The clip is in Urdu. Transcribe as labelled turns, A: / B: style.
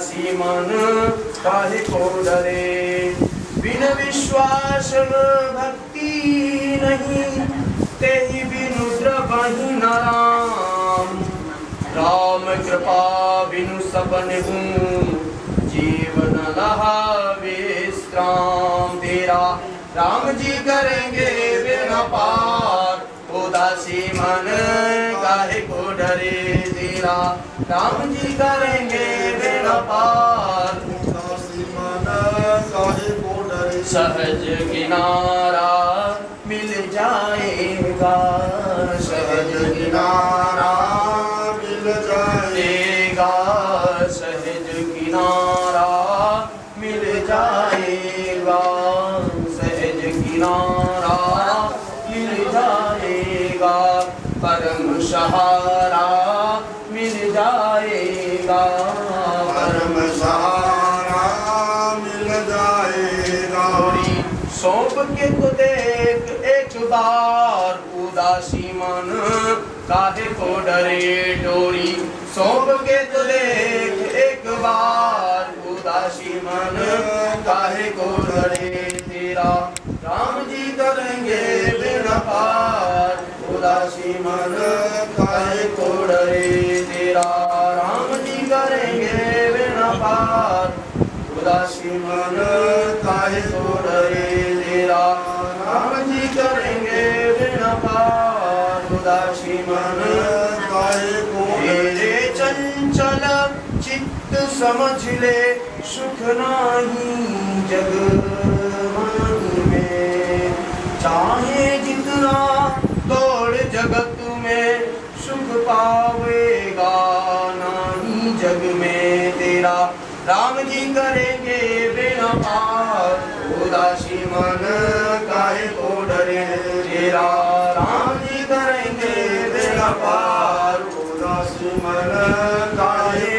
A: سیمن کو ڈرے بینا سکتی نہیں رام رام کپا جیون کام تیرا رام جی کریں گے ادا سیمن کاہے کو ڈرے تیرا رام جی کریں گے
B: سہج
A: کنارا مل جائے گا سہج کنارا
B: مل جائے
A: گا سہج کنارا مل جائے گا سہج کنارا مل جائے گا پرم سہارا مل جائے گا
B: آئے گا
A: سونپ کے کو دیکھ ایک بار اداسی من کاہے کو ڈرے ڈوری سونپ کے کو دیکھ ایک بار اداسی من کاہے کو ڈرے تیرا رام جی کریں گے بنا پار اداسی من کاہے کو ڈرے تیرا رام جی کریں گے بنا پار دشمن کا ہی سورے سمجھ لے سکھ نہیں جگ من میں چاہے جتنا دوڑ جگت میں سکھ پاوے گا نہیں جگ میں تیرا رام جی کریں گے بے نمار اداسی من کائے کو ڈرے تیرا رام جی کریں گے بے نمار
B: اداسی من کائے